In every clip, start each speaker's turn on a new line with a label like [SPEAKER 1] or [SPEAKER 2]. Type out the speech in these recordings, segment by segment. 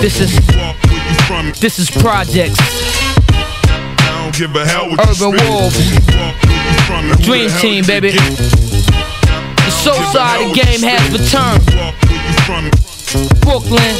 [SPEAKER 1] This is this is projects.
[SPEAKER 2] I don't give a hell what
[SPEAKER 1] Urban. Wolves. Dream Team, baby. The soul side of the game has returned. Brooklyn,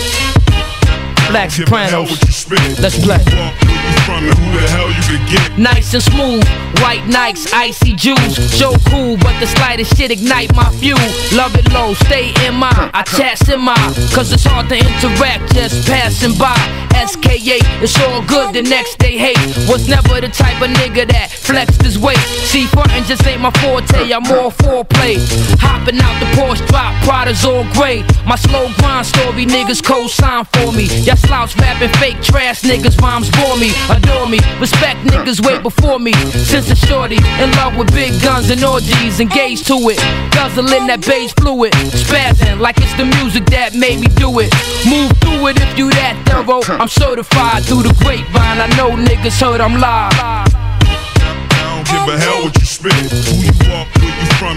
[SPEAKER 1] Black
[SPEAKER 2] give a hell
[SPEAKER 1] Sopranos.
[SPEAKER 2] what you spit.
[SPEAKER 1] Let's play.
[SPEAKER 2] Where you from, and who the hell you could get.
[SPEAKER 1] Nice and smooth, white Nikes, icy juice. Show cool, but the slightest shit ignite my fuel. Love it low, stay in my, I chats in my, cause it's hard to interact just passing by. SKA, it's all good, the next day hate. Was never the type of nigga that flexed his weight. See, frontin' just ain't my forte, I'm all foreplay. Hopping out the Porsche drop, Prada's all gray. My slow grind story, niggas co-sign for me. Y'all slouch rapping fake trash niggas, rhymes bore me, adore me. Respect niggas way before me. Since a shorty, in love with big guns and orgies, engaged to it. Guzzling that bass fluid, spazzing like it's the music that made me do it. Move through it if you that thorough. I'm certified through the grapevine. I know niggas heard I'm live.
[SPEAKER 2] I don't give a hell what you spit. Who you are, where you from.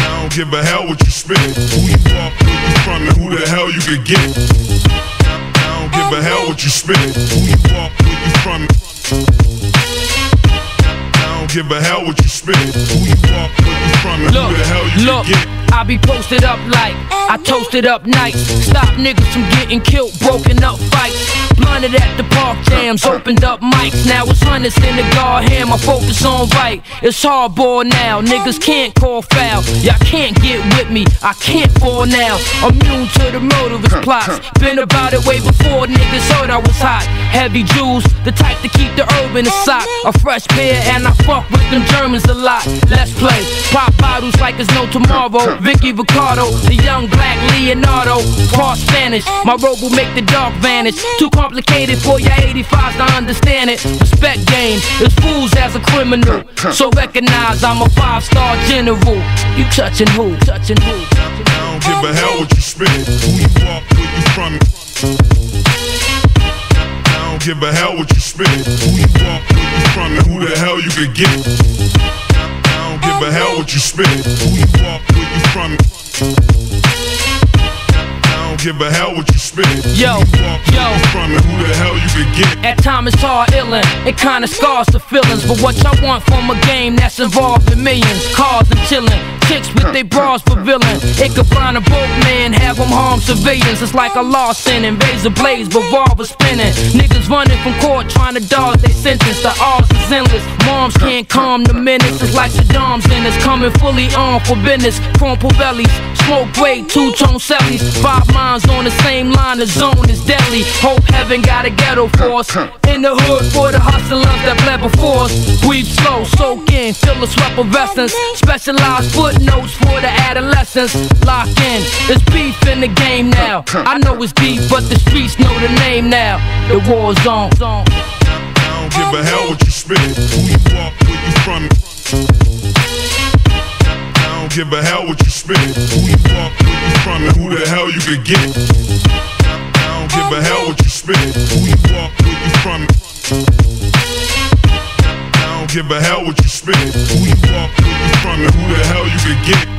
[SPEAKER 2] I don't give a hell what you spit. Who you are, where you from, and who the hell you could get. I don't give a hell what you spit. Who you are, where you from. I don't give a hell what you spit. Who you are, where you from, and
[SPEAKER 1] Look,
[SPEAKER 2] who the hell you
[SPEAKER 1] look,
[SPEAKER 2] could get.
[SPEAKER 1] I be posted up like I toasted up nights. Stop niggas from getting killed, broken up fights. Blunted at the park jams, opened up mics. Now it's hundreds in the guard hand, my focus on right. It's hardball now, niggas can't call foul. Y'all can't get with me, I can't fall now. Immune to the murderous plots. Been about it way before niggas heard I was hot. Heavy jewels, the type to keep the herb in the sock. A fresh pair, and I fuck with them Germans a lot. Let's play. Pop bottles like there's no tomorrow. Ricky Ricardo, the young black Leonardo. Part Spanish, my robe will make the dark vanish. Too complicated for your 85s to understand it. Respect game, it's fools as a criminal. So recognize I'm a five star general. You touching who? Touching who?
[SPEAKER 2] I don't give a hell what you spit. Who you are, where you from. I don't give a hell what you spit. Who you are, where you from, and who the hell you could get. I don't give a hell what you spit. Who you are, where you from. I don't give a hell what you spit.
[SPEAKER 1] Yo,
[SPEAKER 2] Who you are, where
[SPEAKER 1] yo.
[SPEAKER 2] from, and who the hell you could get.
[SPEAKER 1] At times it's hard illin', it kinda scars the feelings. But what y'all want from a game that's involved in millions, cars and chillin', chicks with they bras for villain. It could blind a boat man, have them harm civilians. It's like a law and razor blades, revolver spinning. Niggas running from court trying to dodge they sentence. The odds is endless. Moms can't calm the menace. It's like Saddam's in it's coming fully on for business. Crumple bellies, smoke grade, two tone cellies. Five minds on the same line, the zone is deadly. Hope heaven got a ghetto force. In the hood for the hustlers that bled before us. Breathe slow, soak in, feel the sweat of essence. Specialized footnotes for the adolescents. Lock in, there's beef in the game now. I know it's deep, but the streets know the name now. The war zone.
[SPEAKER 2] I don't give a hell what you spit. Who you are, where you from. I don't give a hell what you spit. Who you are, where you from, and who the hell you could get. I don't give a hell what you spit. Who you are, where you from. I don't give a hell what you spit. Who you are, where you from, and who the get.